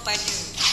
companheiro.